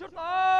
الشرطة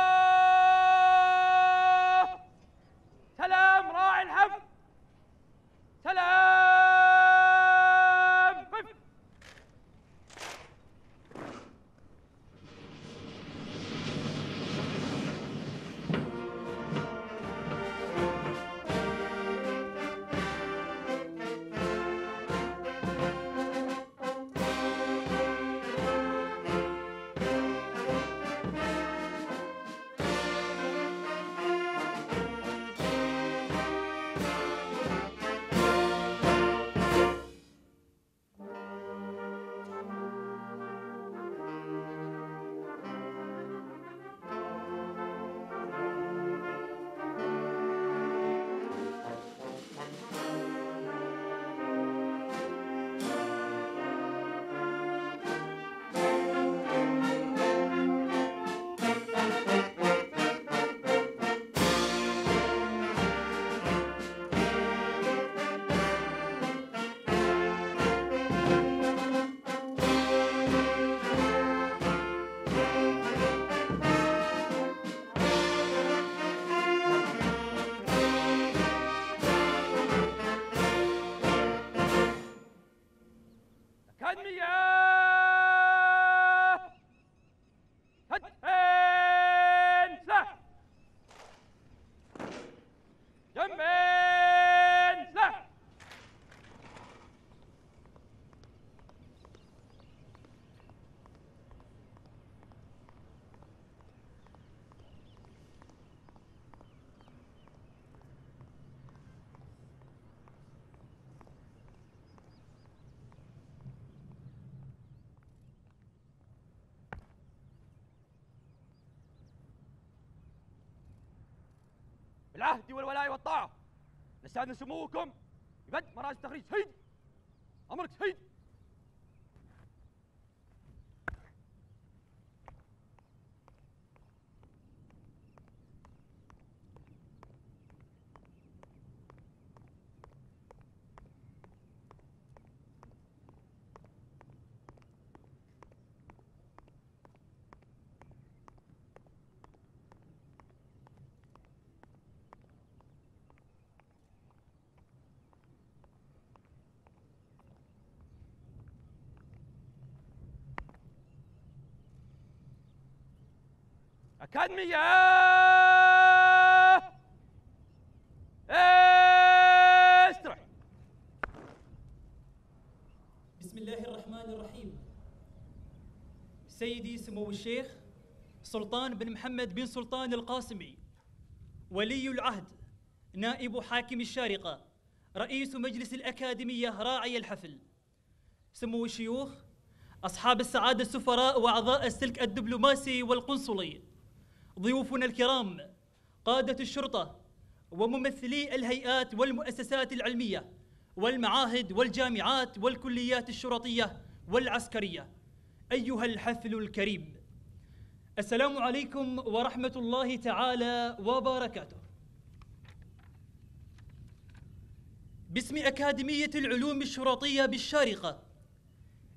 بالعهد والولاء والطاعة. نستأذن سموكم ببدء مراكز التخريج. هيد! أمرك هيد! أكاديمية! استرح بسم الله الرحمن الرحيم. سيدي سمو الشيخ سلطان بن محمد بن سلطان القاسمي ولي العهد نائب حاكم الشارقة رئيس مجلس الأكاديمية راعي الحفل. سمو الشيوخ أصحاب السعادة السفراء وأعضاء السلك الدبلوماسي والقنصلي. ضيوفنا الكرام قادة الشرطة وممثلي الهيئات والمؤسسات العلمية والمعاهد والجامعات والكليات الشرطية والعسكرية. أيها الحفل الكريم السلام عليكم ورحمة الله تعالى وبركاته. باسم أكاديمية العلوم الشرطية بالشارقة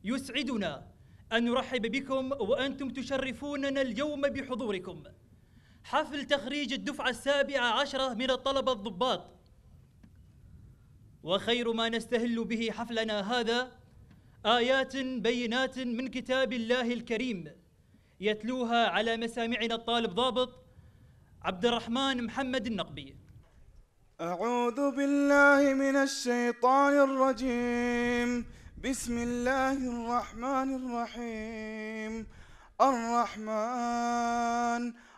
يسعدنا أن نرحب بكم وأنتم تشرفوننا اليوم بحضوركم. حفل تخريج الدفعة السابعة عشرة من الطلبة الضباط. وخير ما نستهل به حفلنا هذا آيات بينات من كتاب الله الكريم يتلوها على مسامعنا الطالب ضابط عبد الرحمن محمد النقبي. أعوذ بالله من الشيطان الرجيم. بسم الله الرحمن الرحيم. الرحمن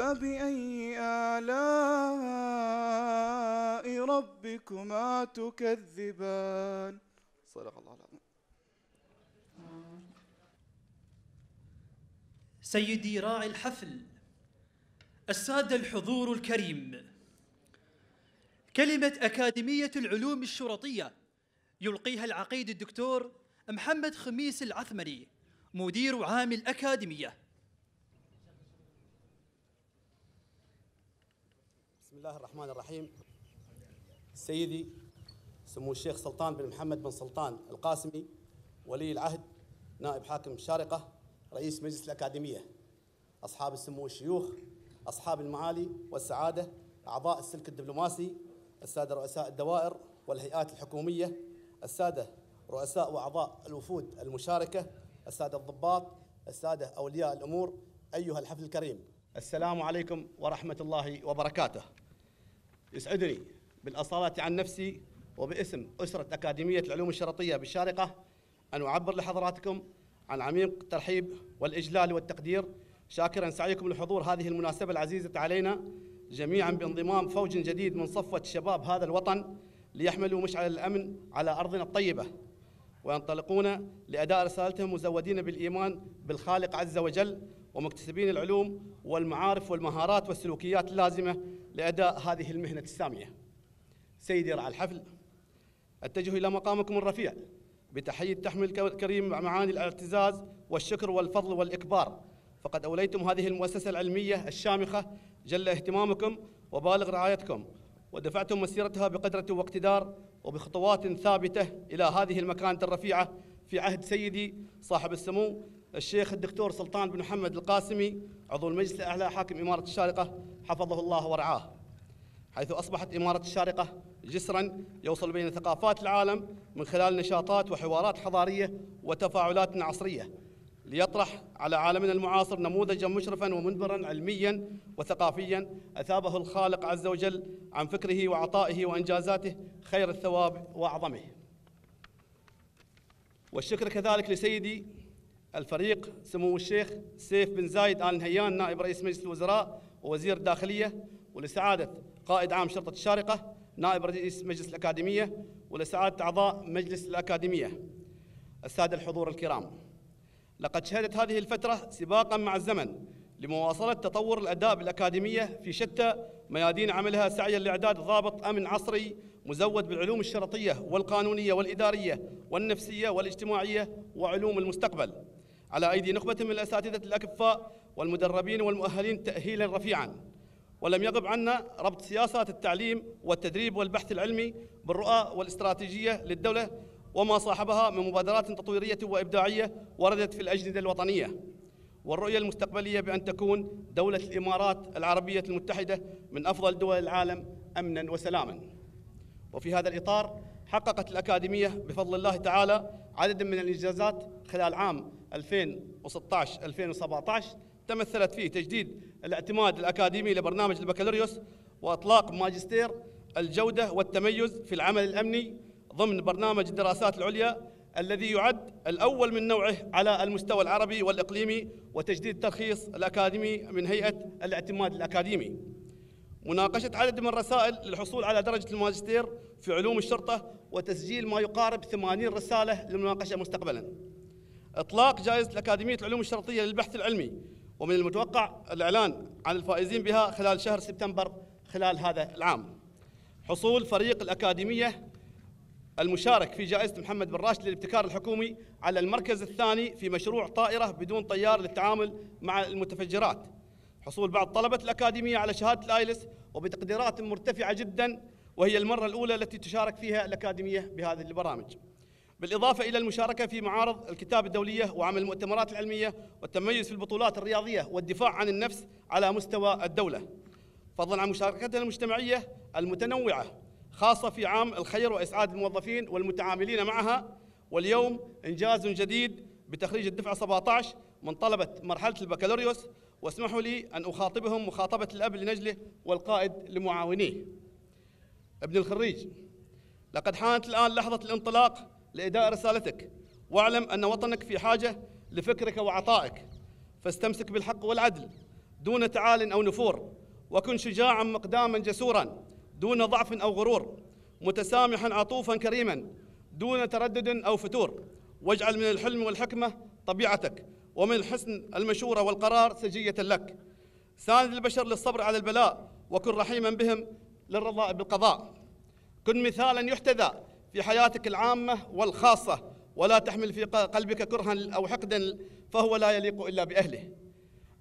فبأي آلاء ربكما تكذبان؟ صدق الله العظيم. سيدي راعي الحفل السادة الحضور الكريم. كلمة أكاديمية العلوم الشرطية يلقيها العقيد الدكتور محمد خميس العثمري مدير عام الأكاديمية بسم الله الرحمن الرحيم. سيدي سمو الشيخ سلطان بن محمد بن سلطان القاسمي ولي العهد نائب حاكم الشارقة رئيس مجلس الأكاديمية. أصحاب السمو الشيوخ أصحاب المعالي والسعادة أعضاء السلك الدبلوماسي السادة رؤساء الدوائر والهيئات الحكومية السادة رؤساء وأعضاء الوفود المشاركة السادة الضباط السادة أولياء الأمور. أيها الحفل الكريم. السلام عليكم ورحمة الله وبركاته. يسعدني بالأصالة عن نفسي وباسم أسرة أكاديمية العلوم الشرطية بالشارقة أن أعبر لحضراتكم عن عميق الترحيب والإجلال والتقدير. شاكرا سعيكم لحضور هذه المناسبة العزيزة علينا جميعا بانضمام فوج جديد من صفوة شباب هذا الوطن ليحملوا مشعل الأمن على أرضنا الطيبة. وينطلقون لأداء رسالتهم مزودين بالإيمان بالخالق عز وجل ومكتسبين العلوم والمعارف والمهارات والسلوكيات اللازمة لأداء هذه المهنة السامية. سيدي رعى الحفل أتجه إلى مقامكم الرفيع بتحية تحمل الكريم معاني الاعتزاز والشكر والفضل والإكبار. فقد أوليتم هذه المؤسسة العلمية الشامخة. جل اهتمامكم وبالغ رعايتكم. ودفعتم مسيرتها بقدرة واقتدار وبخطوات ثابتة إلى هذه المكانة الرفيعة في عهد سيدي صاحب السمو الشيخ الدكتور سلطان بن محمد القاسمي عضو المجلس الأعلى حاكم إمارة الشارقة حفظه الله ورعاه حيث أصبحت إمارة الشارقة جسرا يوصل بين ثقافات العالم من خلال نشاطات وحوارات حضارية وتفاعلات عصرية ليطرح على عالمنا المعاصر نموذجا مشرفا ومنبرا علميا وثقافيا أثابه الخالق عز وجل عن فكره وعطائه وإنجازاته خير الثواب وأعظمه. والشكر كذلك لسيدي الفريق سمو الشيخ سيف بن زايد آل نهيان نائب رئيس مجلس الوزراء ووزير الداخلية ولسعادة قائد عام شرطة الشارقة نائب رئيس مجلس الأكاديمية ولسعادة أعضاء مجلس الأكاديمية. الساده الحضور الكرام لقد شهدت هذه الفترة سباقا مع الزمن لمواصلة تطور الأداء بالأكاديمية في شتى ميادين عملها سعيا لإعداد ضابط أمن عصري مزود بالعلوم الشرطية والقانونية والإدارية والنفسية والاجتماعية وعلوم المستقبل على أيدي نخبة من الأساتذة الأكفاء والمدربين والمؤهلين تأهيلا رفيعا. ولم يغب عنا ربط سياسات التعليم والتدريب والبحث العلمي بالرؤى والاستراتيجية للدولة وما صاحبها من مبادرات تطويرية وإبداعية وردت في الأجندة الوطنية. والرؤية المستقبلية بأن تكون دولة الإمارات العربية المتحدة من أفضل دول العالم أمنا وسلاما. وفي هذا الإطار حققت الأكاديمية بفضل الله تعالى عدد من الإنجازات خلال عام 2016-2017 تمثلت فيه تجديد الاعتماد الأكاديمي لبرنامج البكالوريوس وإطلاق ماجستير الجودة والتميز في العمل الأمني ضمن برنامج الدراسات العليا الذي يعد الأول من نوعه على المستوى العربي والإقليمي وتجديد ترخيص الأكاديمي من هيئة الاعتماد الأكاديمي. مناقشة عدد من الرسائل للحصول على درجة الماجستير في علوم الشرطة وتسجيل ما يقارب 80 رسالة للمناقشة مستقبلا. إطلاق جائزة الأكاديمية العلوم الشرطية للبحث العلمي. ومن المتوقع الإعلان عن الفائزين بها خلال شهر سبتمبر خلال هذا العام. حصول فريق الأكاديمية المشارك في جائزة محمد بن راشد للابتكار الحكومي على المركز الثاني في مشروع طائرة بدون طيار للتعامل مع المتفجرات. حصول بعض طلبة الأكاديمية على شهادة الآيلس وبتقديرات مرتفعة جدا وهي المرة الأولى التي تشارك فيها الأكاديمية بهذه البرامج. بالإضافة إلى المشاركة في معارض الكتاب الدولية وعمل المؤتمرات العلمية والتميز في البطولات الرياضية والدفاع عن النفس على مستوى الدولة. فضلا عن مشاركتها المجتمعية المتنوعة خاصة في عام الخير وإسعاد الموظفين والمتعاملين معها. واليوم إنجاز جديد بتخريج الدفعة 17 من طلبة مرحلة البكالوريوس. واسمحوا لي أن أخاطبهم مخاطبة الأب لنجله والقائد لمعاونيه. ابن الخريج لقد حانت الآن لحظة الانطلاق لإداء رسالتك. واعلم أن وطنك في حاجة لفكرك وعطائك. فاستمسك بالحق والعدل دون تعال أو نفور وكن شجاعا مقداما جسورا دون ضعف أو غرور متسامحا عطوفا كريما دون تردد أو فتور. واجعل من الحلم والحكمة طبيعتك ومن حسن المشورة والقرار سجية لك. ساند البشر للصبر على البلاء وكن رحيما بهم للرضا بالقضاء. كن مثالا يحتذى في حياتك العامة والخاصة ولا تحمل في قلبك كرها أو حقدا فهو لا يليق إلا بأهله.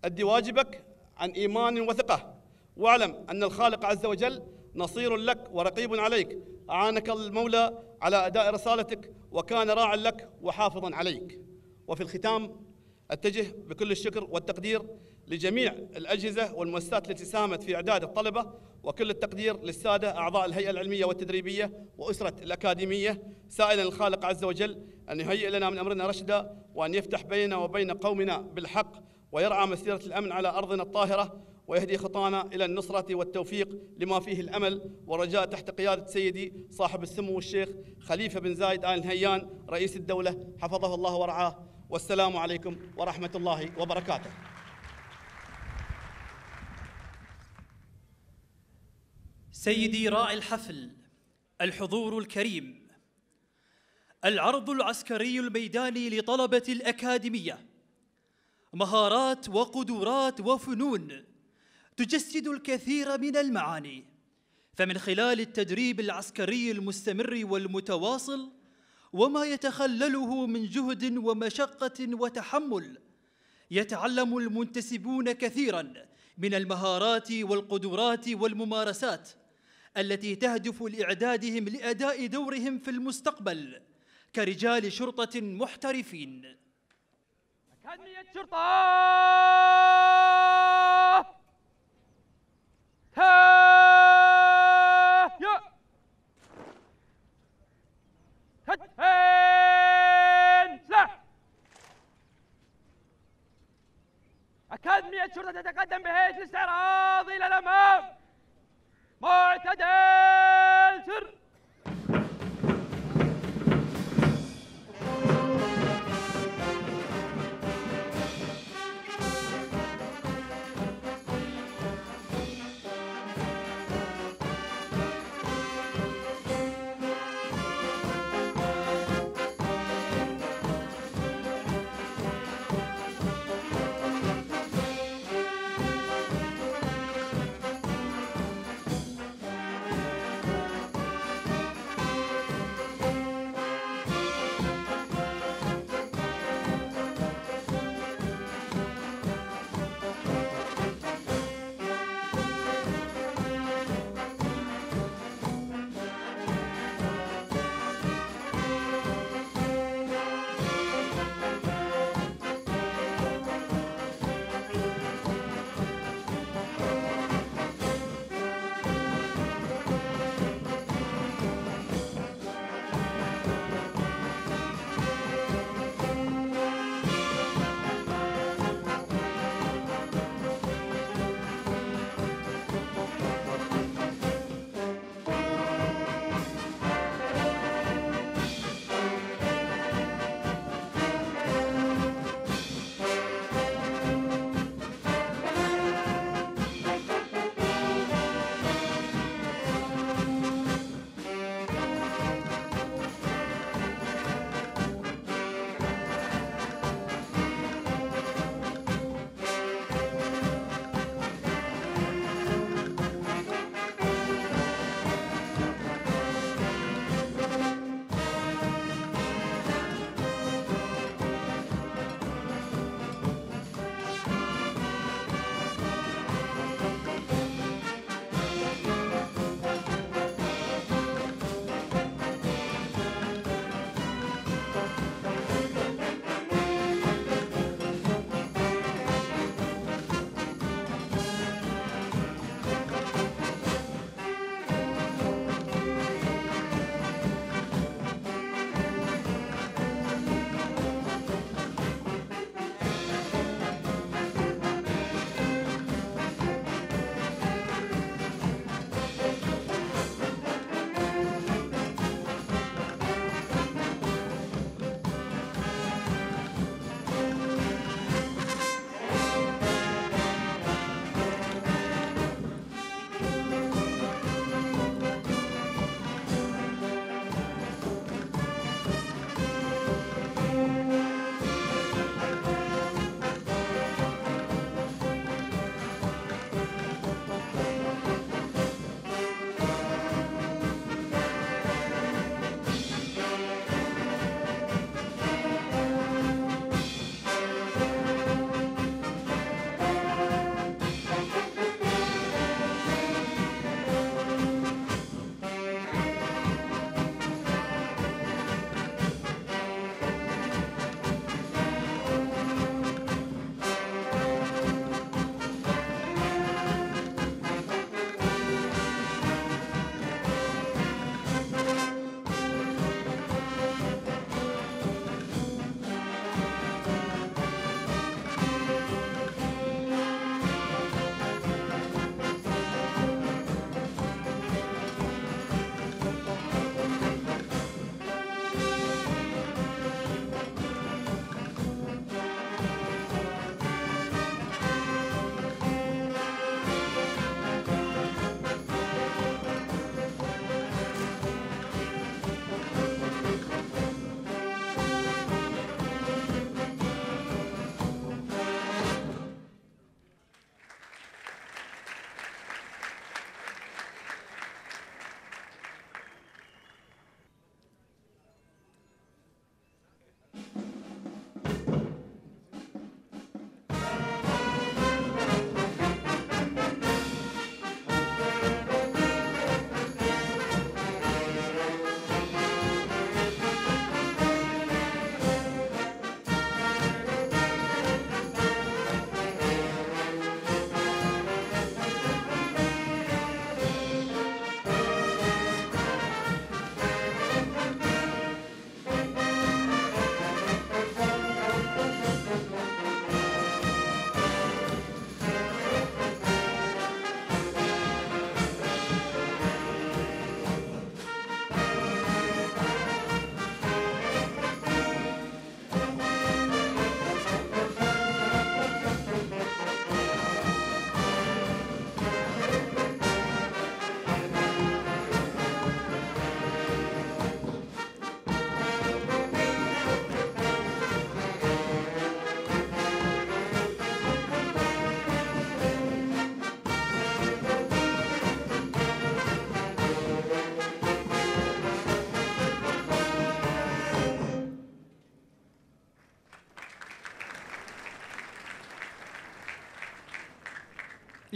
أدي واجبك عن إيمان وثقة. واعلم أن الخالق عز وجل نصير لك ورقيب عليك. أعانك المولى على أداء رسالتك وكان راعا لك وحافظا عليك. وفي الختام أتجه بكل الشكر والتقدير لجميع الأجهزة والمؤسسات التي ساهمت في إعداد الطلبة وكل التقدير للسادة أعضاء الهيئة العلمية والتدريبية وأسرة الأكاديمية. سائلا الخالق عز وجل أن يهيئ لنا من أمرنا رشدا وأن يفتح بيننا وبين قومنا بالحق ويرعى مسيرة الأمن على أرضنا الطاهرة ويهدي خطانا إلى النصرة والتوفيق لما فيه الأمل ورجاء تحت قيادة سيدي صاحب السمو الشيخ خليفة بن زايد آل نهيان رئيس الدولة. حفظه الله ورعاه. والسلام عليكم ورحمة الله وبركاته. سيدي راعي الحفل الحضور الكريم العرض العسكري الميداني لطلبة الأكاديمية مهارات وقدرات وفنون تجسد الكثير من المعاني. فمن خلال التدريب العسكري المستمر والمتواصل وما يتخلله من جهد ومشقة وتحمل يتعلم المنتسبون كثيرا من المهارات والقدرات والممارسات. التي تهدف لإعدادهم لأداء دورهم في المستقبل كرجال شرطة محترفين. أكاديمية شرطة! أكاديمية شرطة تتقدم بهيئة الاستعراض إلى الأمام! معتدل سر.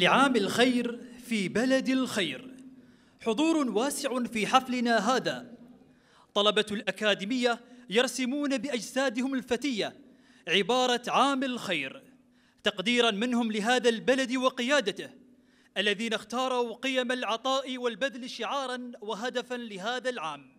لعام الخير في بلد الخير. حضور واسع في حفلنا هذا. طلبة الأكاديمية يرسمون بأجسادهم الفتية عبارة عام الخير تقديرا منهم لهذا البلد وقيادته الذين اختاروا قيم العطاء والبذل شعارا وهدفا لهذا العام.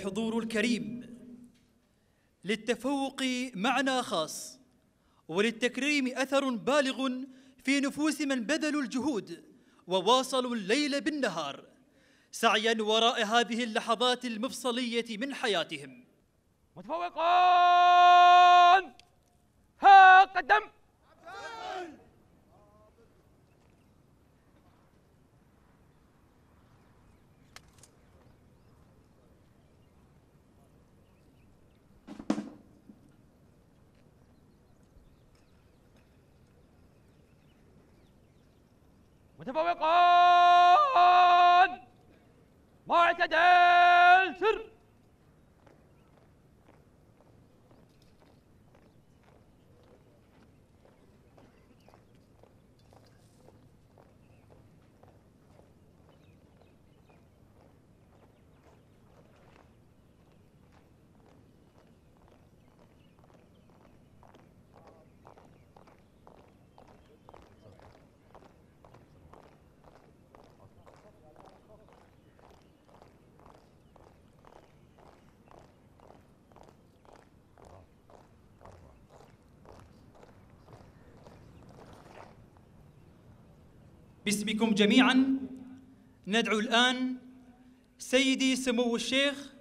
الحضور الكريم للتفوق معنى خاص وللتكريم أثر بالغ في نفوس من بذلوا الجهود وواصلوا الليل بالنهار سعيا وراء هذه اللحظات المفصلية من حياتهم. متفوقون! ها قدم متفوقون. معتدل سر باسمكم جميعا. ندعو الآن سيدي سمو الشيخ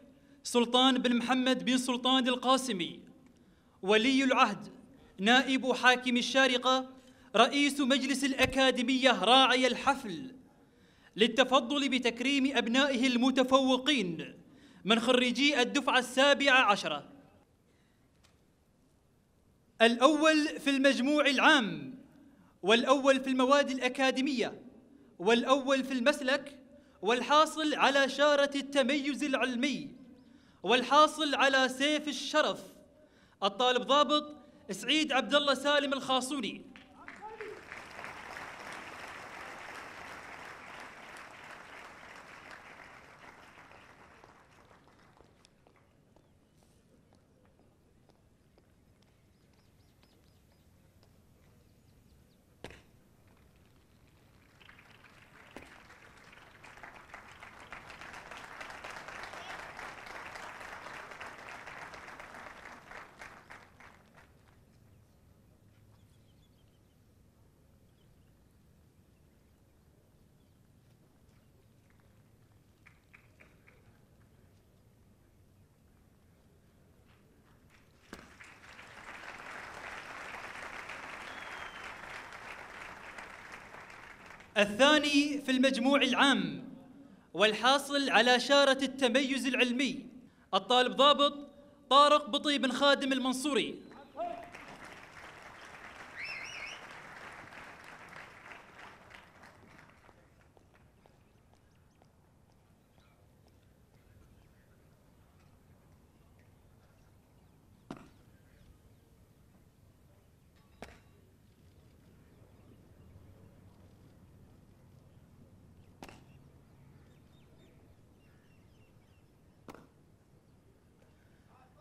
سلطان بن محمد بن سلطان القاسمي ولي العهد نائب حاكم الشارقة رئيس مجلس الأكاديمية راعي الحفل للتفضل بتكريم أبنائه المتفوقين من خريجي الدفعة السابعة عشرة. الأول في المجموع العام والأول في المواد الأكاديمية والأول في المسلك والحاصل على شارة التميز العلمي والحاصل على سيف الشرف. الطالب ضابط سعيد عبد الله سالم الخاصوني. الثاني في المجموع العام والحاصل على شارة التميز العلمي. الطالب ضابط طارق بطي بن خادم المنصوري.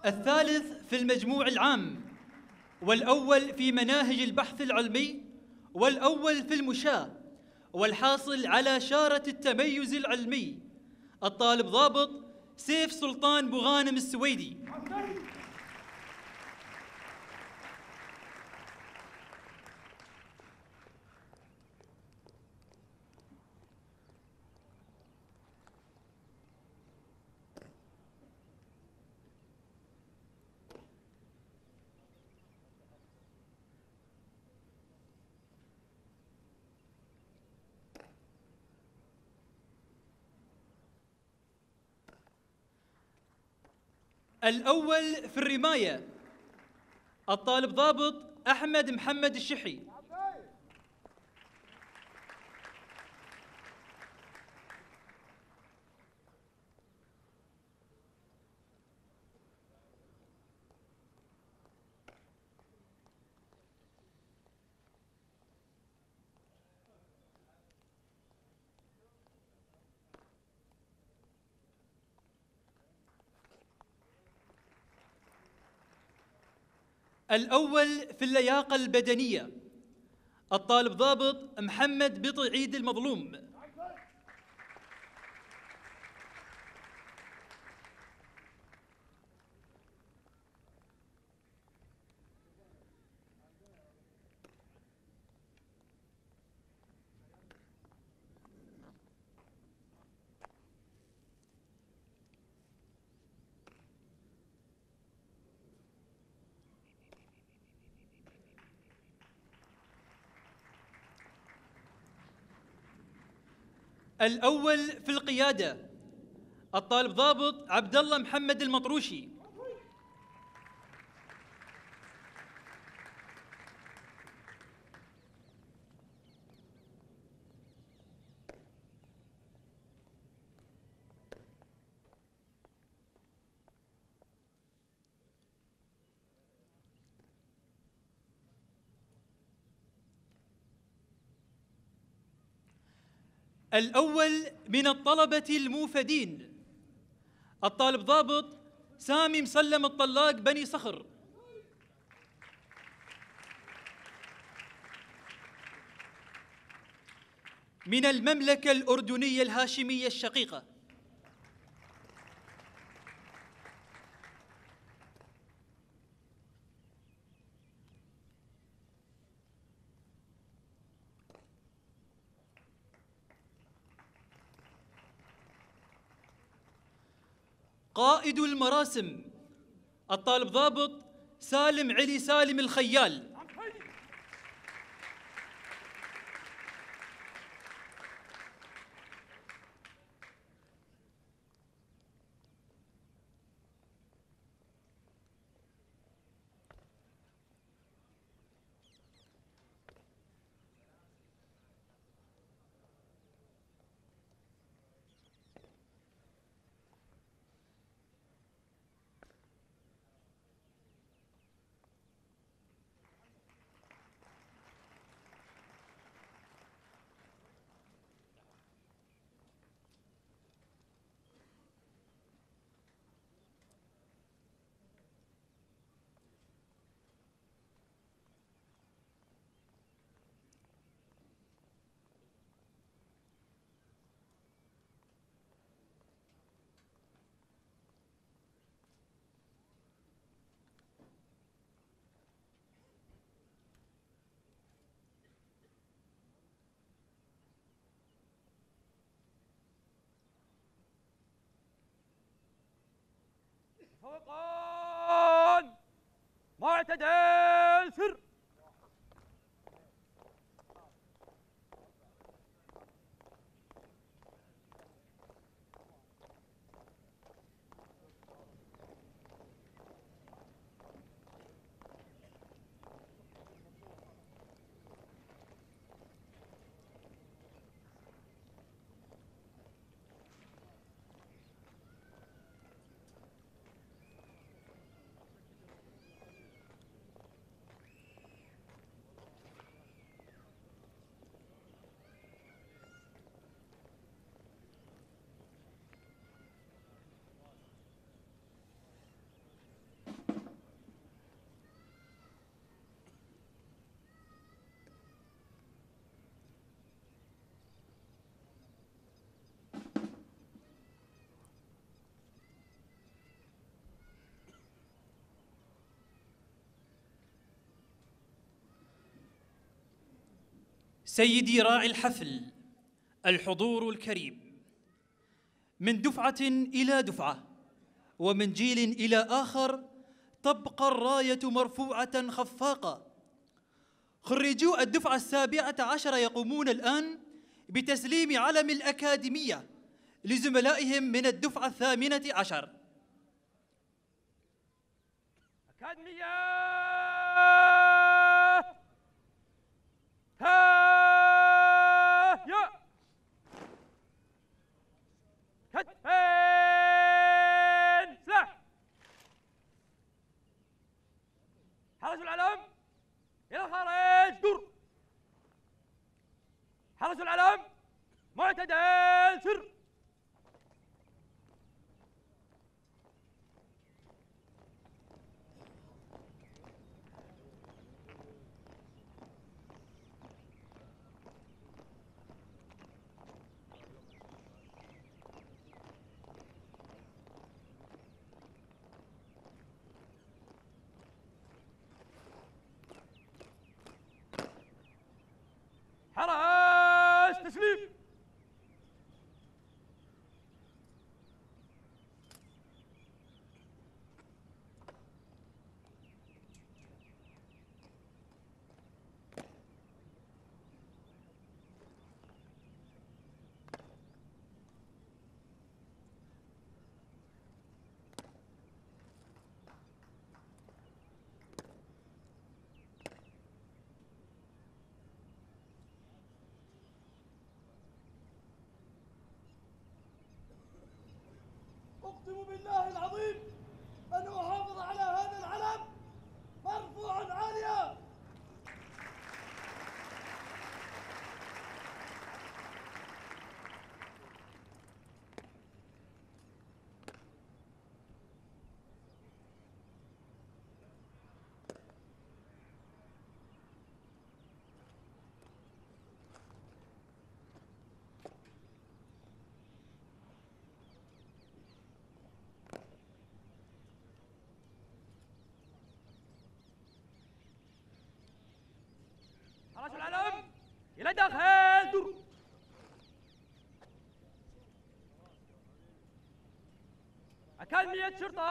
الثالث في المجموع العام والأول في مناهج البحث العلمي والأول في المشاة والحاصل على شارة التميز العلمي. الطالب ضابط سيف سلطان بوغانم السويدي. الأول في الرماية الطالب ضابط أحمد محمد الشحي. الأول في اللياقة البدنية. الطالب ضابط محمد بطي عيد المظلوم. الأول في القيادة الطالب ضابط عبد الله محمد المطروشي. الأول من الطلبة الموفدين. الطالب ضابط سامي مسلم الطلاق بني صخر. من المملكة الأردنية الهاشمية الشقيقة. قائد المراسم. الطالب ضابط سالم علي سالم الخيال. فوقان معتدل سر سيدي راعي الحفل الحضور الكريم. من دفعة إلى دفعة ومن جيل إلى آخر تبقى الراية مرفوعة خفاقة. خريجو الدفعة السابعة عشر يقومون الآن بتسليم علم الأكاديمية لزملائهم من الدفعة الثامنة عشر. أكاديمية! كتفين سلاح حرسوا العلم إلى الخارج دور حرسوا العلم معتدل سر Sleep. أقسم بالله العظيم أن أحافظ على هذا العلم مرفوعا عاليا حرس العلم دور أكاديمية شرطة.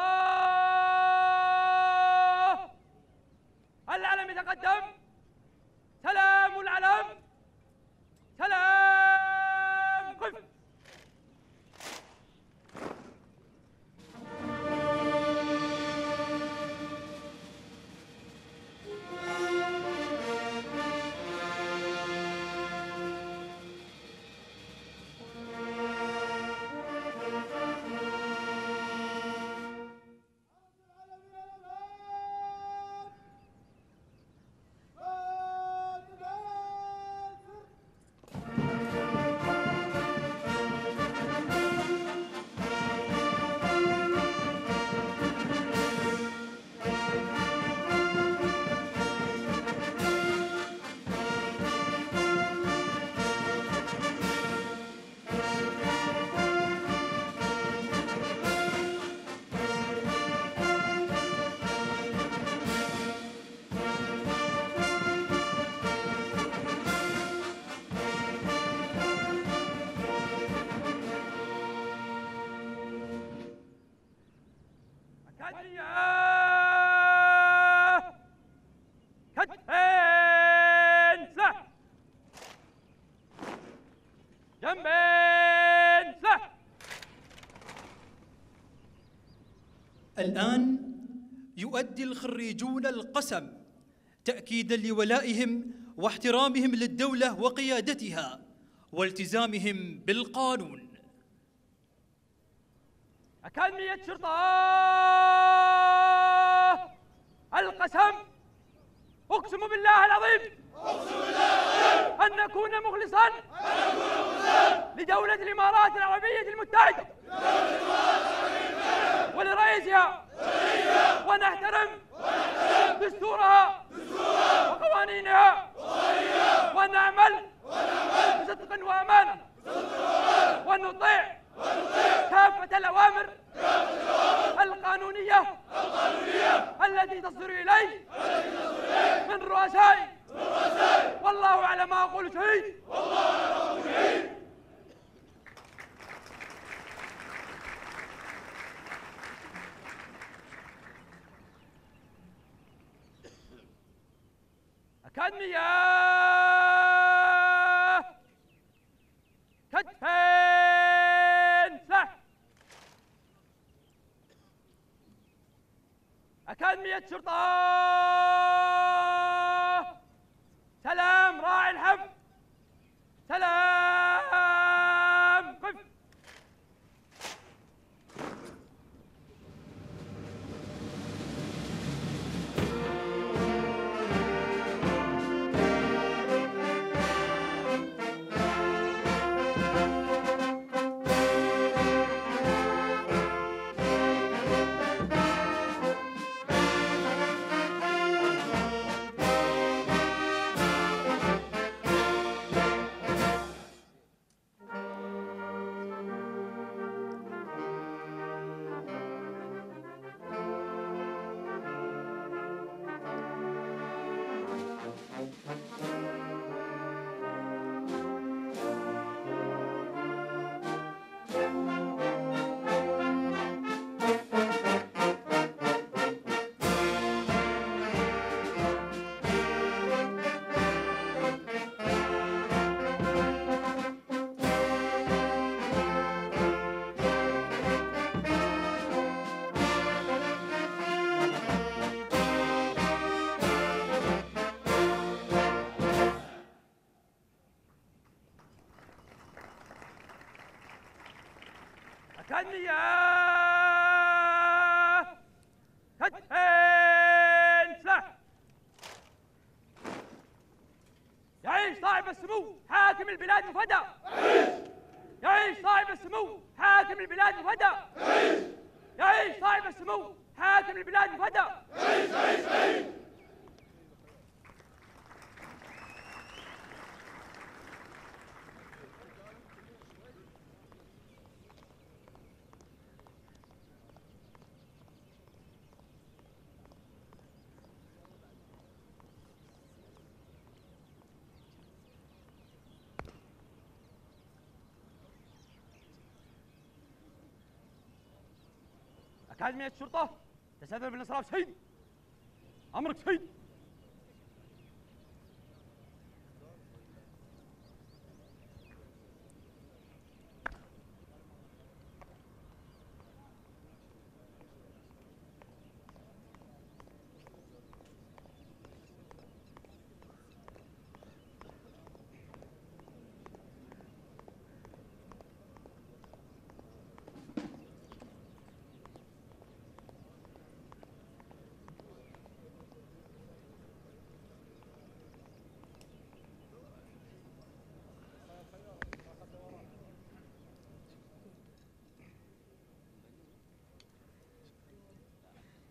العلم يتقدم. القسم تأكيدا لولائهم واحترامهم للدولة وقيادتها والتزامهم بالقانون. أكاديمية شرطة. القسم. أقسم بالله العظيم. أقسم بالله أن نكون مخلصا لدولة الإمارات العربية المتحدة ولرئيسها ونحترم دستورها وقوانينها ونعمل بصدق وأمانة ونطيع كافة الأوامر القانونية التي تصدر إلي من رؤسائي. والله على ما أقول شهيد أكاديمية كتفين سلاح أكاديمية شرطة أكاديمية الشرطة. تستأذن بالإنصراف سيدي أمرك سيدي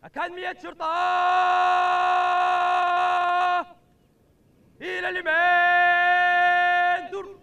أكاديمية شرطة إلى اليمين دور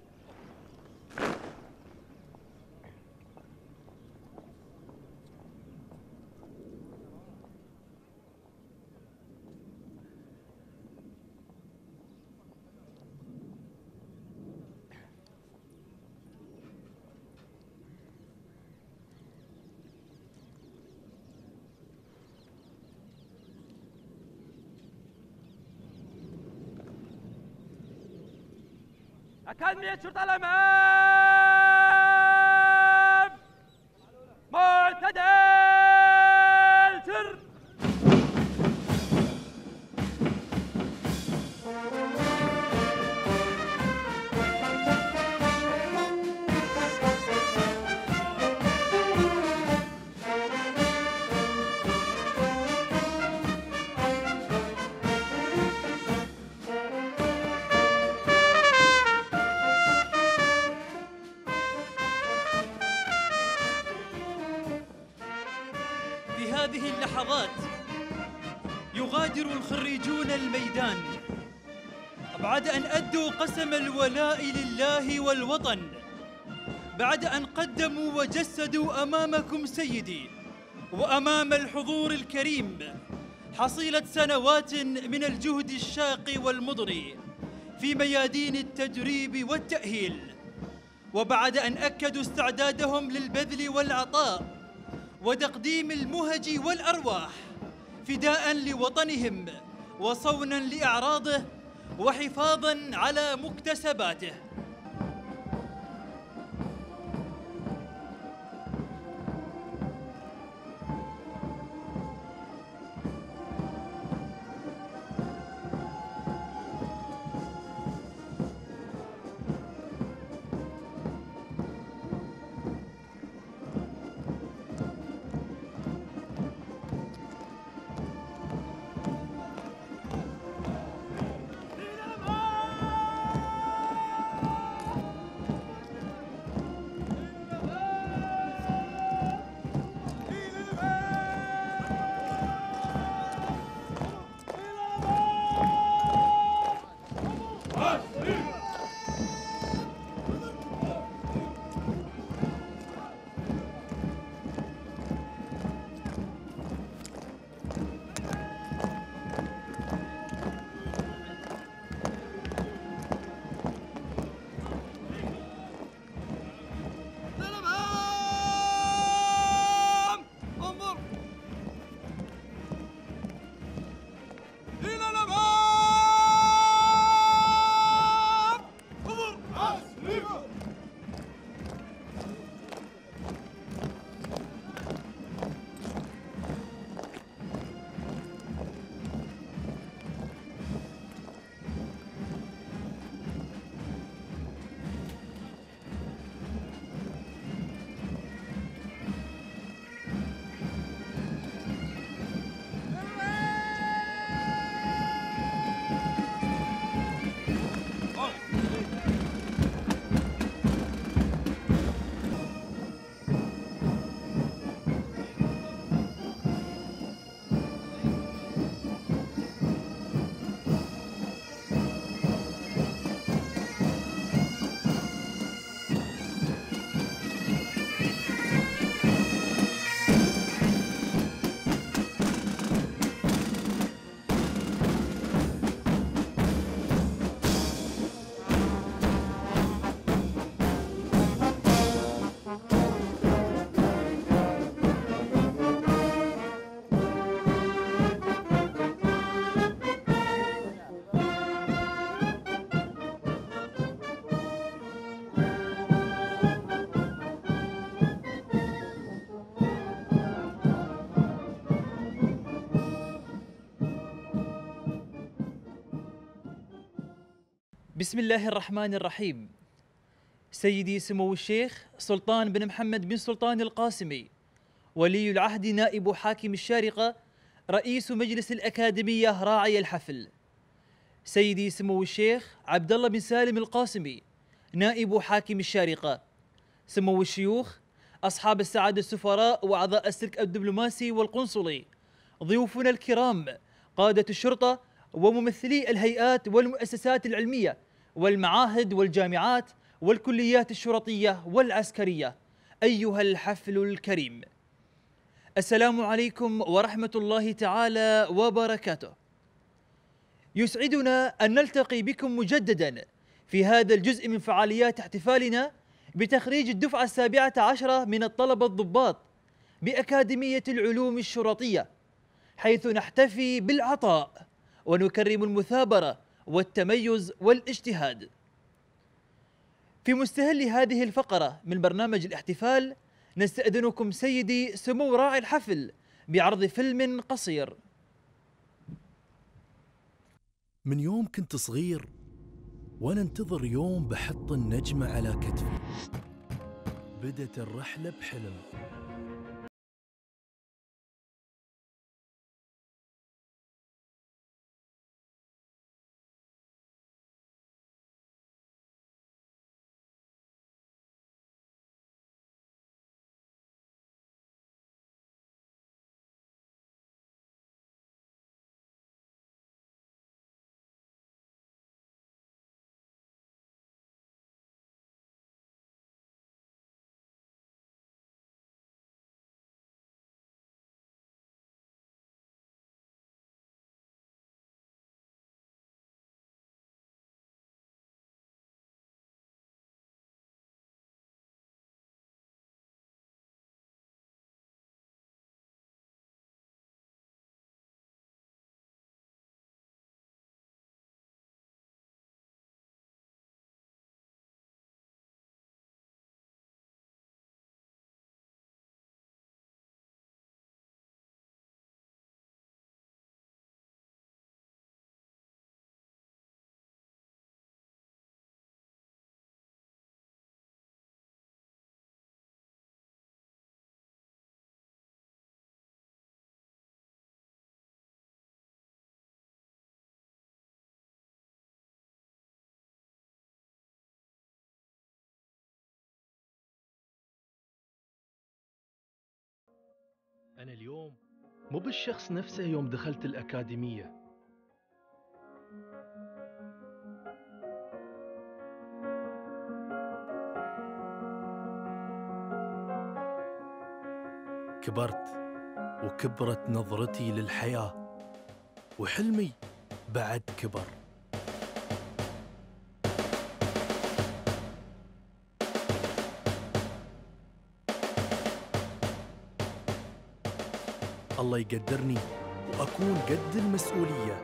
أكاديمية شرطة الأمام أدوا قسم الولاء لله والوطن بعد أن قدموا وجسدوا أمامكم سيدي وأمام الحضور الكريم حصيلة سنوات من الجهد الشاق والمضني في ميادين التدريب والتأهيل. وبعد أن أكدوا استعدادهم للبذل والعطاء وتقديم المهج والأرواح فداء لوطنهم وصونا لأعراضه وحفاظا على مكتسباته. بسم الله الرحمن الرحيم سيدي سمو الشيخ سلطان بن محمد بن سلطان القاسمي ولي العهد نائب حاكم الشارقة رئيس مجلس الأكاديمية راعي الحفل سيدي سمو الشيخ عبد الله بن سالم القاسمي نائب حاكم الشارقة سمو الشيوخ أصحاب السعادة السفراء وأعضاء السلك الدبلوماسي والقنصلي ضيوفنا الكرام قادة الشرطة وممثلي الهيئات والمؤسسات العلمية والمعاهد والجامعات والكليات الشرطية والعسكرية. أيها الحفل الكريم. السلام عليكم ورحمة الله تعالى وبركاته. يسعدنا أن نلتقي بكم مجددا في هذا الجزء من فعاليات احتفالنا بتخريج الدفعة السابعة عشرة من الطلبة الضباط بأكاديمية العلوم الشرطية حيث نحتفي بالعطاء ونكرم المثابرة والتميز والاجتهاد. في مستهل هذه الفقرة من برنامج الاحتفال نستأذنكم سيدي سمو راعي الحفل بعرض فيلم قصير. من يوم كنت صغير وأنا انتظر يوم بحط النجمة على كتفي. بدت الرحلة بحلم. أنا اليوم مو بالشخص نفسه يوم دخلت الأكاديمية. كبرت وكبرت نظرتي للحياة وحلمي بعد كبر. الله يقدرني وأكون قد المسؤولية.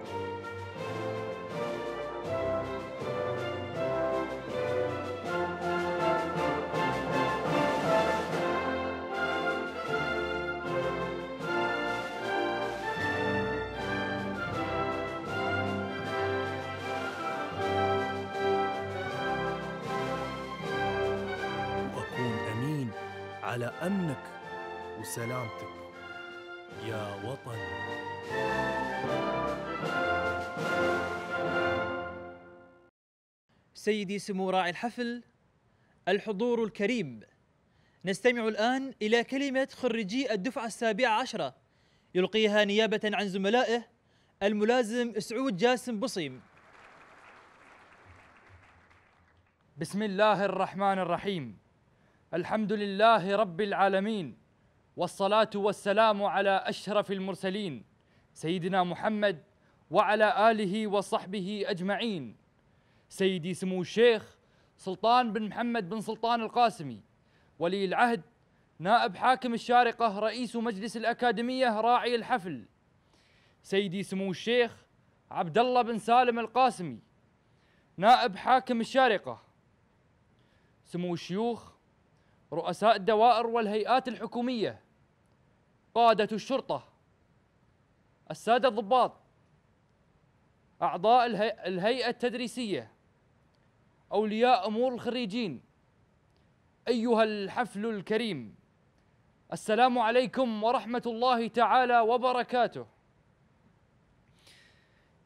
سيدي سمو راعي الحفل الحضور الكريم. نستمع الآن إلى كلمة خريجي الدفعة السابعة عشرة يلقيها نيابة عن زملائه الملازم سعود جاسم بصيم. بسم الله الرحمن الرحيم. الحمد لله رب العالمين والصلاة والسلام على أشرف المرسلين سيدنا محمد وعلى آله وصحبه أجمعين. سيدي سمو الشيخ سلطان بن محمد بن سلطان القاسمي. ولي العهد نائب حاكم الشارقة رئيس مجلس الأكاديمية راعي الحفل. سيدي سمو الشيخ عبد الله بن سالم القاسمي نائب حاكم الشارقة. سمو الشيوخ رؤساء الدوائر والهيئات الحكومية. قادة الشرطة. السادة الضباط. أعضاء الهي... الهيئة التدريسية. أولياء أمور الخريجين. أيها الحفل الكريم السلام عليكم ورحمة الله تعالى وبركاته.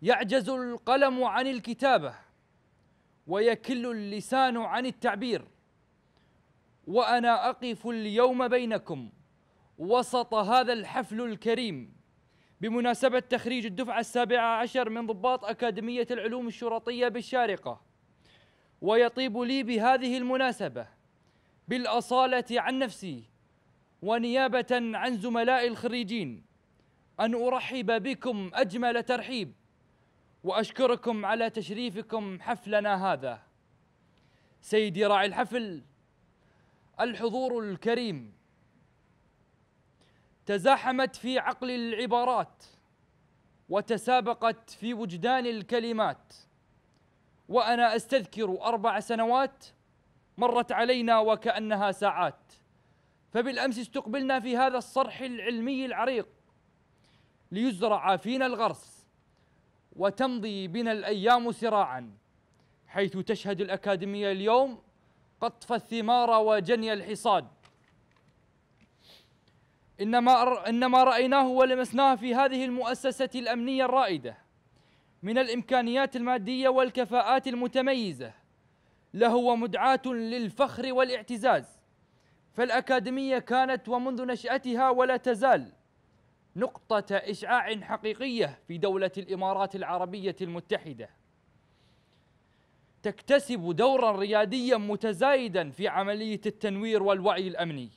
يعجز القلم عن الكتابة ويكل اللسان عن التعبير. وأنا أقف اليوم بينكم وسط هذا الحفل الكريم بمناسبة تخريج الدفعة السابعة عشر من ضباط أكاديمية العلوم الشرطية بالشارقة. ويطيب لي بهذه المناسبة بالأصالة عن نفسي ونيابة عن زملاء الخريجين أن أرحب بكم أجمل ترحيب وأشكركم على تشريفكم حفلنا هذا. سيدي راعي الحفل الحضور الكريم. تزاحمت في عقل العبارات وتسابقت في وجدان الكلمات. وأنا أستذكر أربع سنوات مرت علينا وكأنها ساعات. فبالأمس استقبلنا في هذا الصرح العلمي العريق ليزرع فينا الغرس وتمضي بنا الأيام سراعا حيث تشهد الأكاديمية اليوم قطف الثمار وجني الحصاد. إنما إنما رأيناه ولمسناه في هذه المؤسسة الأمنية الرائدة. من الإمكانيات المادية والكفاءات المتميزة. لهو مدعاة للفخر والاعتزاز. فالأكاديمية كانت ومنذ نشأتها ولا تزال نقطة إشعاع حقيقية في دولة الإمارات العربية المتحدة. تكتسب دورا رياديا متزايدا في عملية التنوير والوعي الأمني.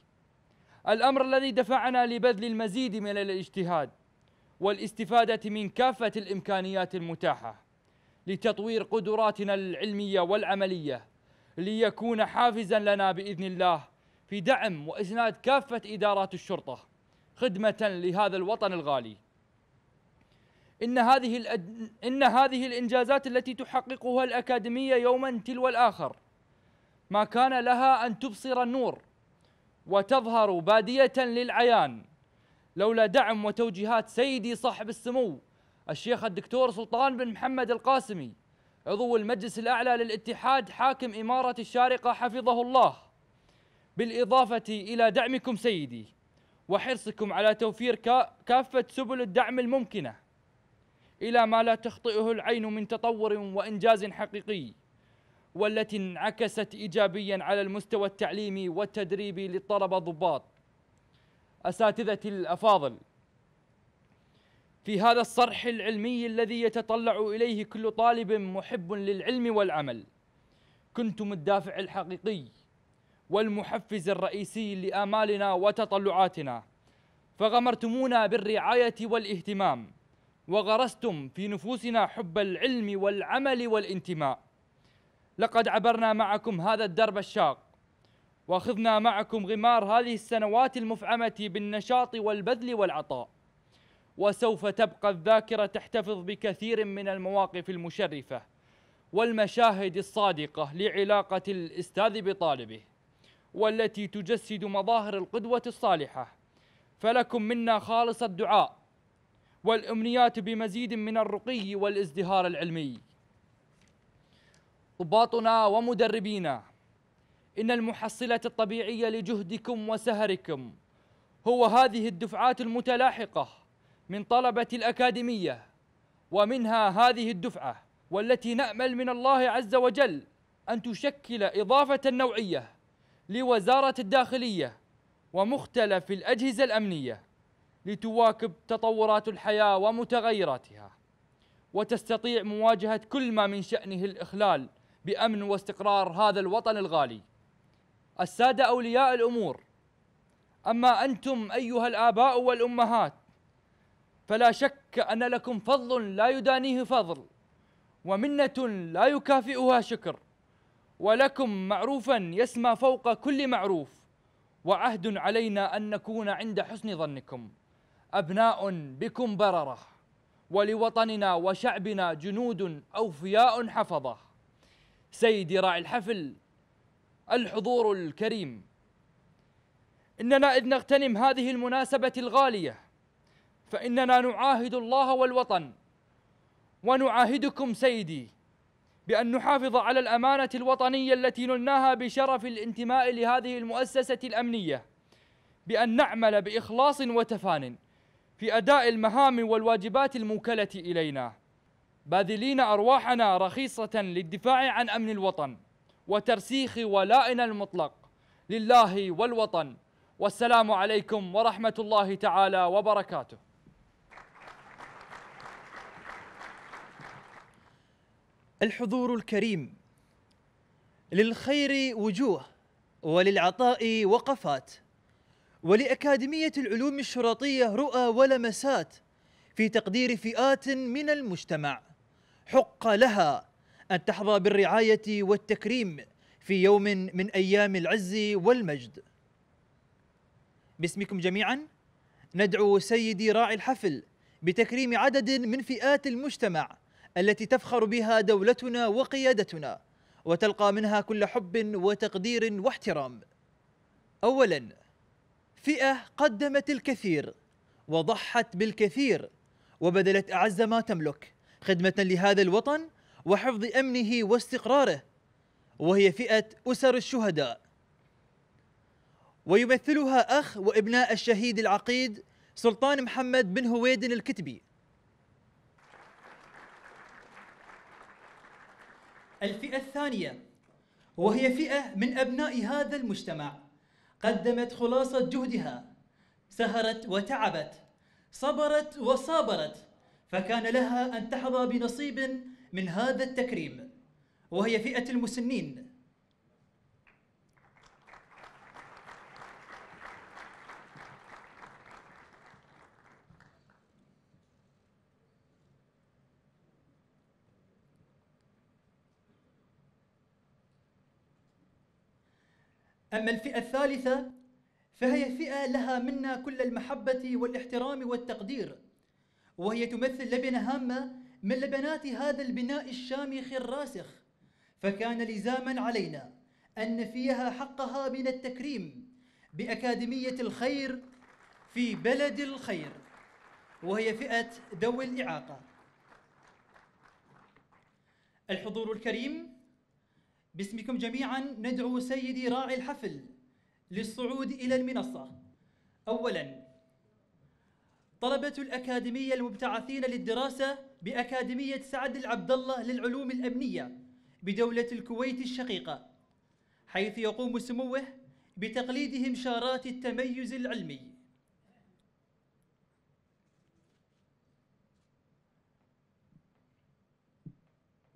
الأمر الذي دفعنا لبذل المزيد من الاجتهاد. والاستفادة من كافة الإمكانيات المتاحة لتطوير قدراتنا العلمية والعملية ليكون حافزا لنا بإذن الله في دعم وإسناد كافة إدارات الشرطة خدمة لهذا الوطن الغالي. إن هذه الأد... إن هذه الإنجازات التي تحققها الأكاديمية يوما تلو الآخر. ما كان لها أن تبصر النور وتظهر بادية للعيان. لولا دعم وتوجيهات سيدي صاحب السمو الشيخ الدكتور سلطان بن محمد القاسمي عضو المجلس الأعلى للاتحاد حاكم إمارة الشارقة حفظه الله. بالإضافة إلى دعمكم سيدي وحرصكم على توفير كافة سبل الدعم الممكنة إلى ما لا تخطئه العين من تطور وإنجاز حقيقي والتي انعكست ايجابيا على المستوى التعليمي والتدريبي للطلبة الضباط. اساتذتي الأفاضل. في هذا الصرح العلمي الذي يتطلع إليه كل طالب محب للعلم والعمل. كنتم الدافع الحقيقي والمحفز الرئيسي لآمالنا وتطلعاتنا. فغمرتمونا بالرعاية والاهتمام وغرستم في نفوسنا حب العلم والعمل والانتماء. لقد عبرنا معكم هذا الدرب الشاق وأخذنا معكم غمار هذه السنوات المفعمة بالنشاط والبذل والعطاء. وسوف تبقى الذاكرة تحتفظ بكثير من المواقف المشرفة والمشاهد الصادقة لعلاقة الأستاذ بطالبه والتي تجسد مظاهر القدوة الصالحة. فلكم منا خالص الدعاء والأمنيات بمزيد من الرقي والازدهار العلمي. ضباطنا ومدربينا إن المحصلة الطبيعية لجهدكم وسهركم. هو هذه الدفعات المتلاحقة من طلبة الأكاديمية ومنها هذه الدفعة والتي نأمل من الله عز وجل أن تشكل إضافة نوعية لوزارة الداخلية ومختلف الأجهزة الأمنية لتواكب تطورات الحياة ومتغيراتها. وتستطيع مواجهة كل ما من شأنه الإخلال بأمن واستقرار هذا الوطن الغالي. السادة أولياء الأمور. أما أنتم أيها الآباء والأمهات فلا شك أن لكم فضل لا يدانيه فضل ومنة لا يكافئها شكر ولكم معروفا يسمى فوق كل معروف وعهد علينا أن نكون عند حسن ظنكم. أبناء بكم بررة ولوطننا وشعبنا جنود أوفياء حفظة. سيدي راعي الحفل الحضور الكريم. إننا إذ نغتنم هذه المناسبة الغالية فإننا نعاهد الله والوطن ونعاهدكم سيدي بأن نحافظ على الأمانة الوطنية التي نلناها بشرف الانتماء لهذه المؤسسة الأمنية بأن نعمل بإخلاص وتفان في أداء المهام والواجبات الموكلة إلينا. باذلين أرواحنا رخيصة للدفاع عن أمن الوطن. وترسيخ ولائنا المطلق لله والوطن. والسلام عليكم ورحمة الله تعالى وبركاته. الحضور الكريم للخير وجوه وللعطاء وقفات ولأكاديمية العلوم الشرطية رؤى ولمسات في تقدير فئات من المجتمع حق لها أن تحظى بالرعاية والتكريم في يوم من أيام العز والمجد. باسمكم جميعا ندعو سيدي راعي الحفل بتكريم عدد من فئات المجتمع التي تفخر بها دولتنا وقيادتنا وتلقى منها كل حب وتقدير واحترام. اولا فئة قدمت الكثير وضحت بالكثير وبذلت أعز ما تملك خدمة لهذا الوطن وحفظ أمنه واستقراره وهي فئة أسر الشهداء. ويمثلها أخ وابناء الشهيد العقيد سلطان محمد بن هويد الكتبي. الفئة الثانية وهي فئة من أبناء هذا المجتمع. قدمت خلاصة جهدها سهرت وتعبت صبرت وصابرت فكان لها أن تحظى بنصيب من هذا التكريم وهي فئة المسنين. أما الفئة الثالثة فهي فئة لها منا كل المحبة والإحترام والتقدير وهي تمثل لبنة هامة من لبنات هذا البناء الشامخ الراسخ فكان لزاما علينا أن نفيها حقها من التكريم بأكاديمية الخير في بلد الخير وهي فئة ذوي الإعاقة. الحضور الكريم باسمكم جميعا ندعو سيدي راعي الحفل للصعود إلى المنصة. أولا طلبة الأكاديمية المبتعثين للدراسة بأكاديمية سعد العبد الله للعلوم الأمنية بدولة الكويت الشقيقة حيث يقوم سموه بتقليدهم شارات التميز العلمي.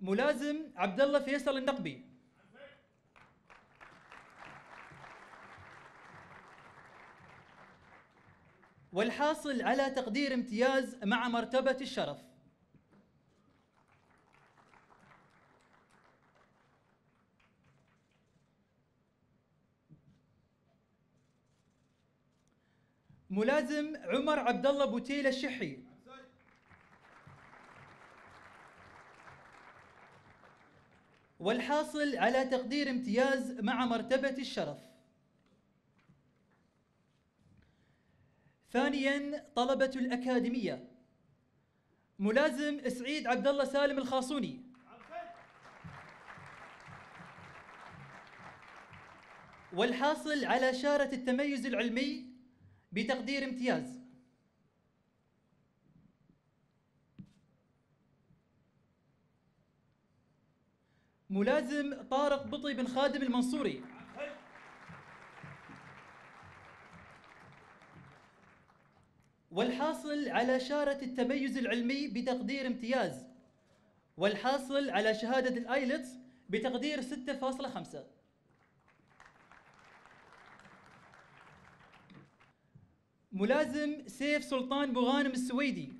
ملازم عبد الله فيصل النقبي. والحاصل على تقدير امتياز مع مرتبة الشرف. ملازم عمر عبد الله بوتيل الشحي. والحاصل على تقدير امتياز مع مرتبة الشرف. ثانيا طلبة الأكاديمية. ملازم سعيد عبد الله سالم الخاصوني. والحاصل على شارة التميز العلمي بتقدير امتياز. ملازم طارق بطي بن خادم المنصوري. والحاصل على شارة التميز العلمي بتقدير امتياز. والحاصل على شهادة ال IELTS بتقدير 6.5 ملازم سيف سلطان بوغانم السويدي.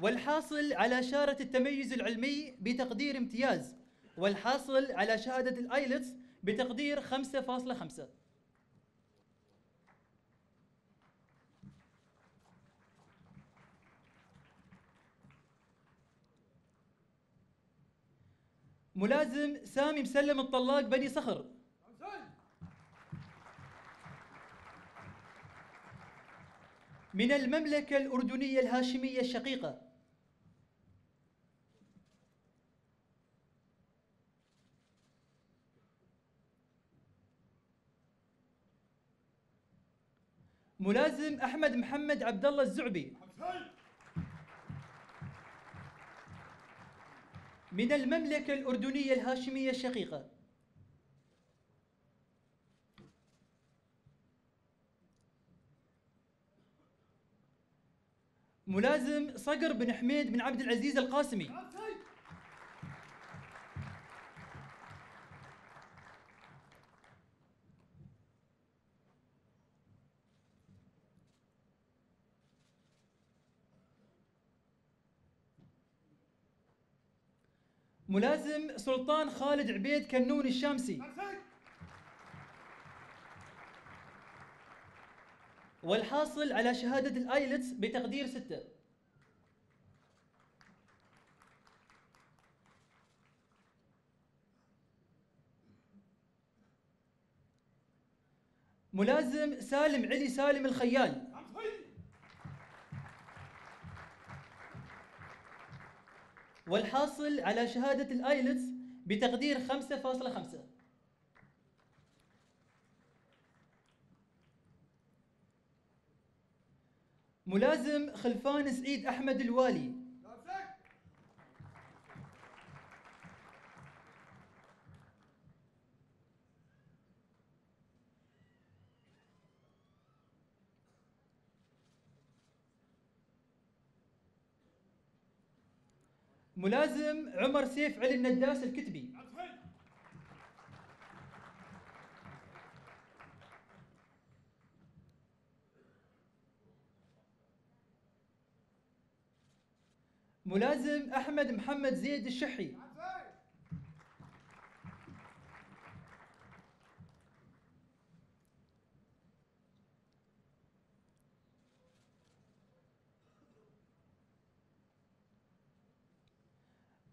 والحاصل على شارة التميز العلمي بتقدير امتياز والحاصل على شهادة الآيلتس بتقدير 5.5 ملازم سامي مسلم الطلاق بني صخر. من المملكة الأردنية الهاشمية الشقيقة. ملازم أحمد محمد عبد الله الزعبي. من المملكة الأردنية الهاشمية الشقيقة. ملازم صقر بن حميد بن عبد العزيز القاسمي. ملازم سلطان خالد عبيد كنون الشامسي. والحاصل على شهادة ال IELTS بتقدير ستة. ملازم سالم علي سالم الخيال. والحاصل على شهادة الآيلتس بتقدير 5.5 ملازم خلفان سعيد أحمد الوالي. ملازم عمر سيف علي النداس الكتبي. ملازم أحمد محمد زيد الشحي.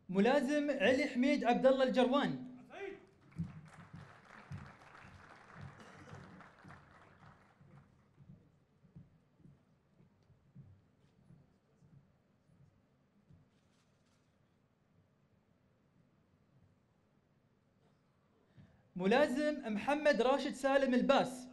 ملازم علي حميد عبد الله الجروان ملازم محمد راشد سالم الباس.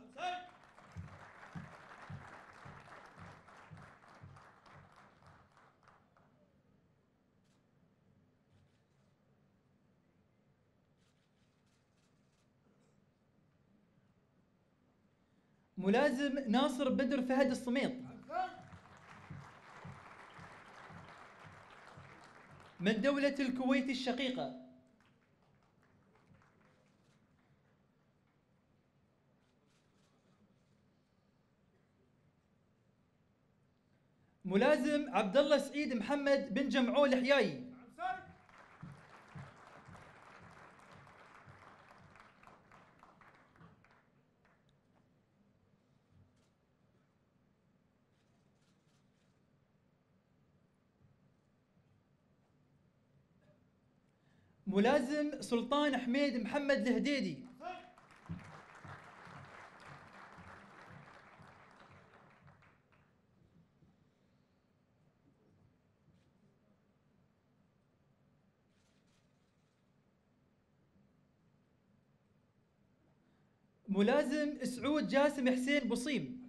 ملازم ناصر بدر فهد الصميط. من دولة الكويت الشقيقة. ملازم عبد الله سعيد محمد بن جمعول الحياي ملازم سلطان حميد محمد الهديدي. ملازم سعود جاسم حسين بصيم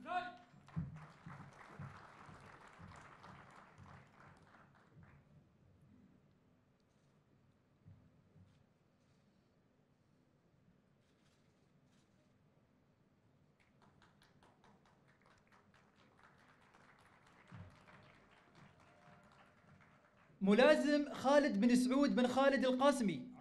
ملازم خالد بن سعود بن خالد القاسمي.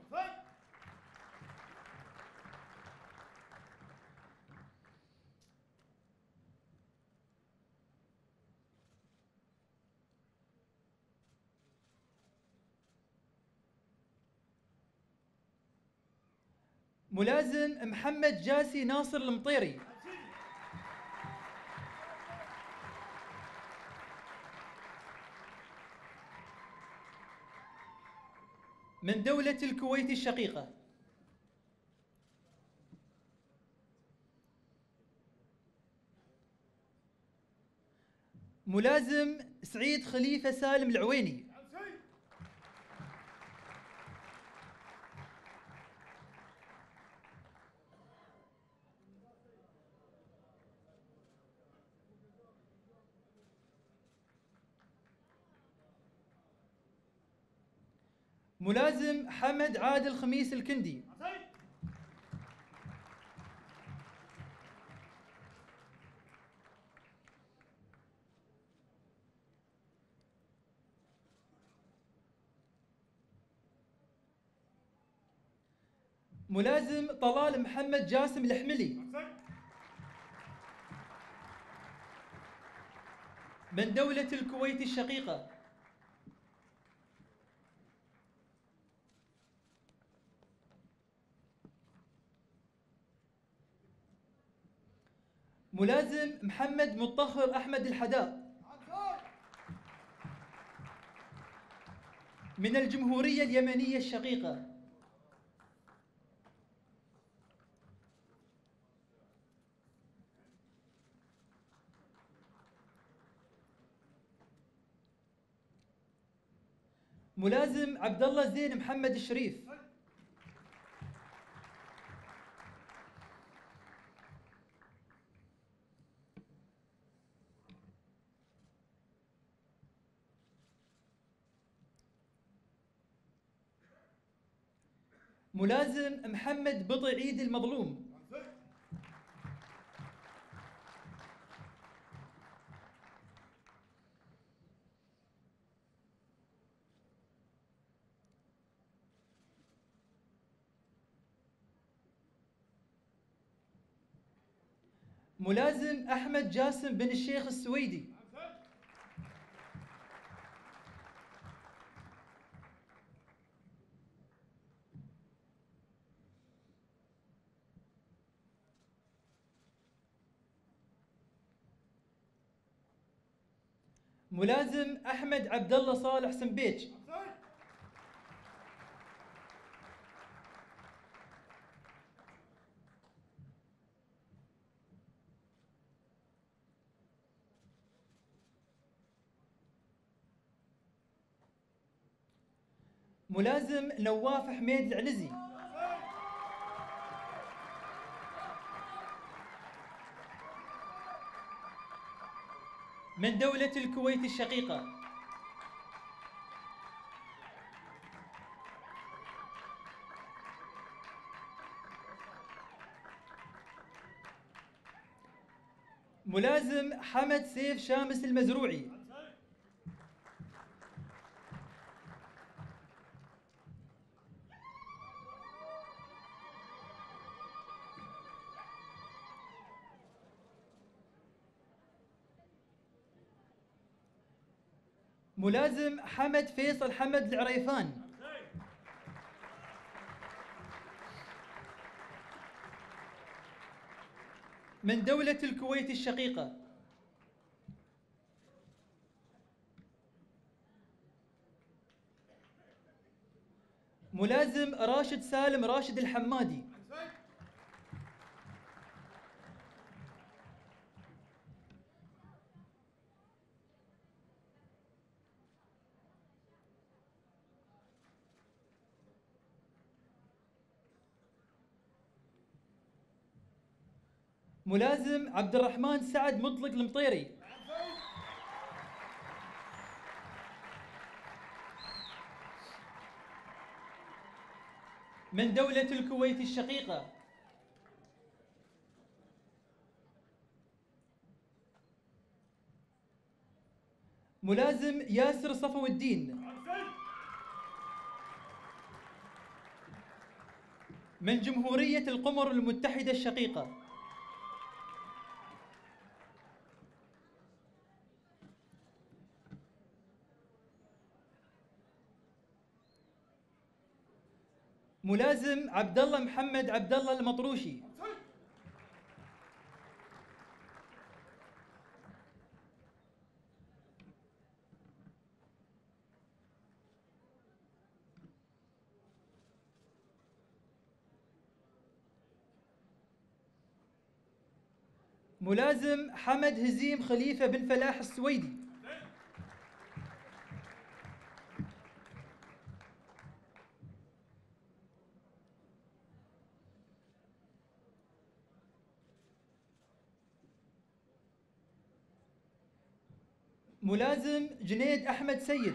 ملازم محمد جاسي ناصر المطيري. من دولة الكويت الشقيقة. ملازم سعيد خليفة سالم العويني. ملازم حمد عادل خميس الكندي. ملازم طلال محمد جاسم الحملي. من دولة الكويت الشقيقة. ملازم محمد مطهر أحمد الحداء. من الجمهورية اليمنية الشقيقة. ملازم عبد الله زين محمد الشريف. ملازم محمد بضع عيد المظلوم. ملازم أحمد جاسم بن الشيخ السويدي. ملازم أحمد عبد الله صالح سمبيج ملازم نواف حميد العنزي. من دولة الكويت الشقيقة. ملازم حمد سيف شامس المزروعي. ملازم حمد فيصل حمد العريفان. من دولة الكويت الشقيقة. ملازم راشد سالم راشد الحمادي. ملازم عبد الرحمن سعد مطلق المطيري. من دولة الكويت الشقيقة. ملازم ياسر صفو الدين من جمهورية القمر المتحدة الشقيقة. ملازم عبد الله محمد عبد الله المطروشي. ملازم حمد هزيم خليفة بن فلاح السويدي. ملازم جنيد أحمد سيد.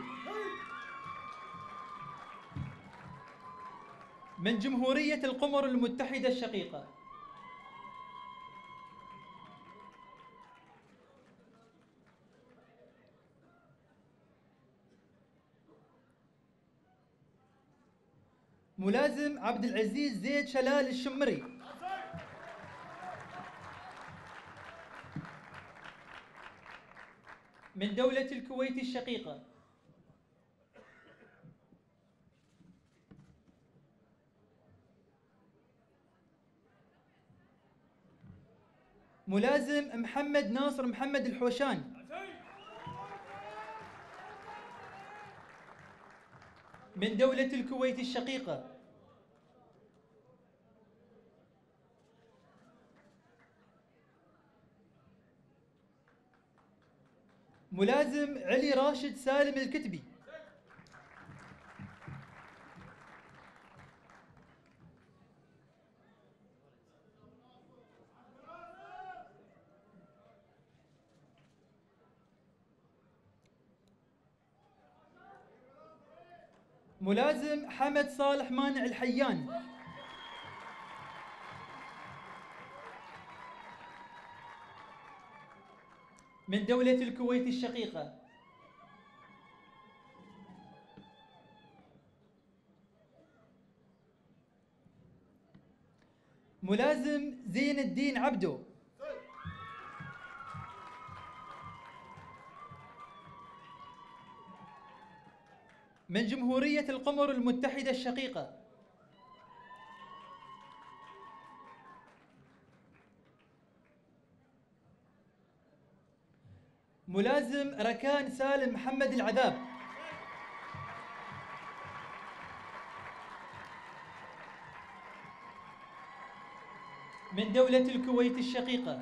من جمهورية القمر المتحدة الشقيقة. ملازم عبد العزيز زيد شلال الشمري. من دولة الكويت الشقيقة. ملازم محمد ناصر محمد الحوشان. من دولة الكويت الشقيقة. ملازم علي راشد سالم الكتبي. ملازم حمد صالح مانع الحيان. من دولة الكويت الشقيقة. ملازم زين الدين عبدو. من جمهورية القمر المتحدة الشقيقة. ملازم ركان سالم محمد العذاب. من دولة الكويت الشقيقة.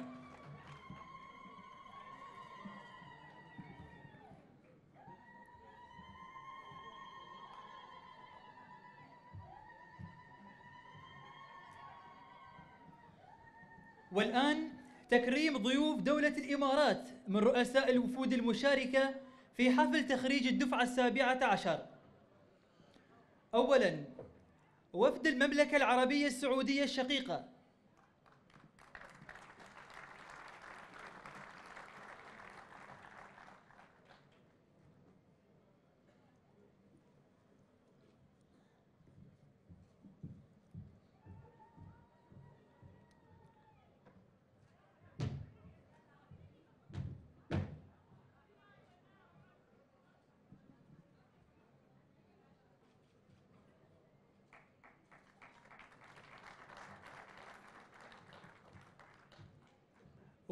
والآن تكريم ضيوف دولة الإمارات من رؤساء الوفود المشاركة في حفل تخريج الدفعة السابعة عشر. أولاً وفد المملكة العربية السعودية الشقيقة.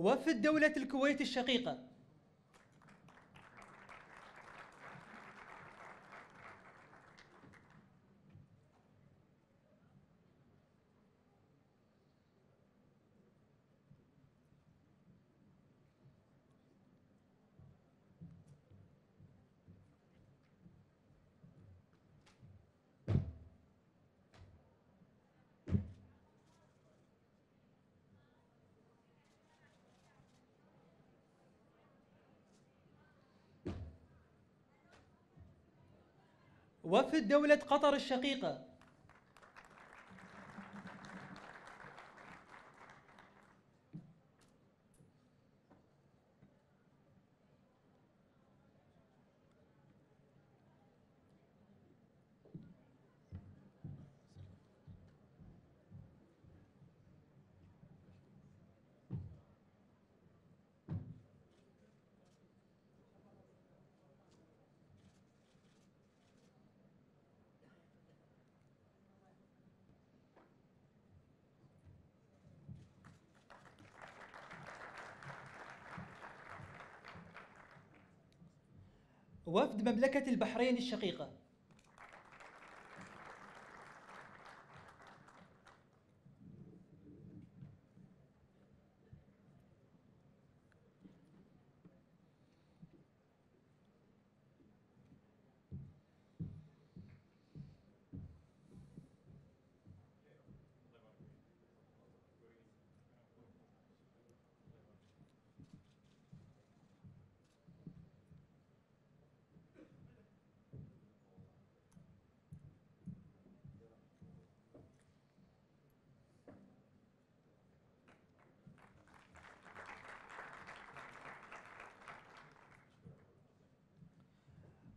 وفد دولة الكويت الشقيقة. وفد دولة قطر الشقيقة. وفد مملكة البحرين الشقيقة.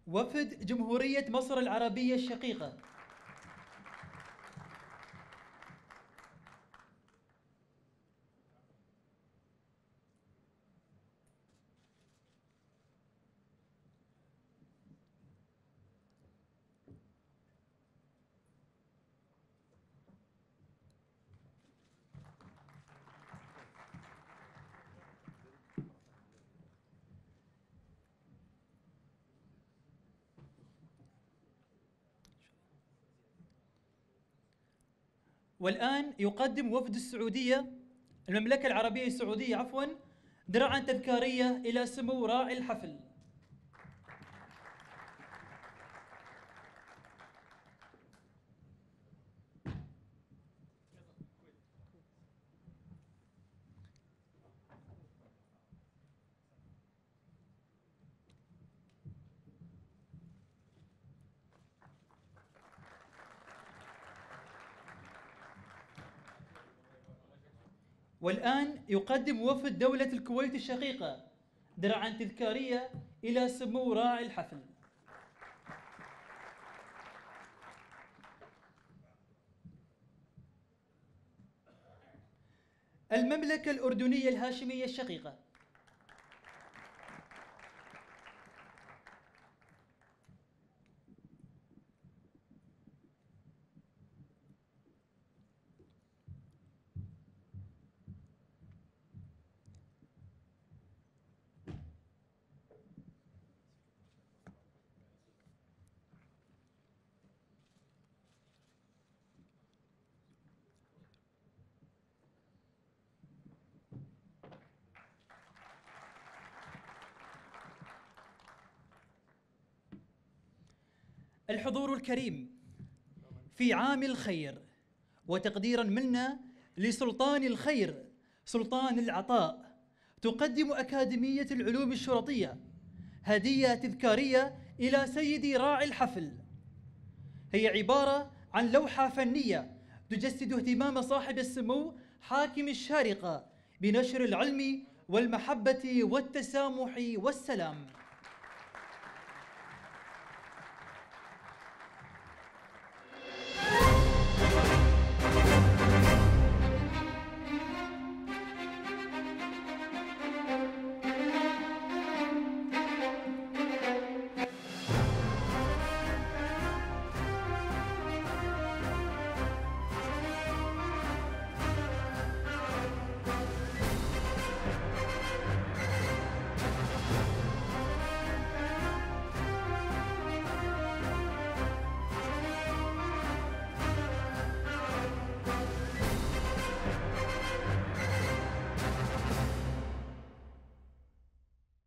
وفد جمهورية مصر العربية الشقيقة. والآن يقدم وفد السعودية المملكة العربية السعودية عفوا درعا تذكارية إلى سمو راعي الحفل. والآن يقدم وفد دولة الكويت الشقيقة درعا تذكارية إلى سمو راعي الحفل. المملكة الأردنية الهاشمية الشقيقة. الحضور الكريم في عام الخير وتقديرا منا لسلطان الخير سلطان العطاء تقدم أكاديمية العلوم الشرطية هدية تذكارية إلى سيدي راعي الحفل. هي عبارة عن لوحة فنية تجسد اهتمام صاحب السمو حاكم الشارقة بنشر العلم والمحبة والتسامح والسلام.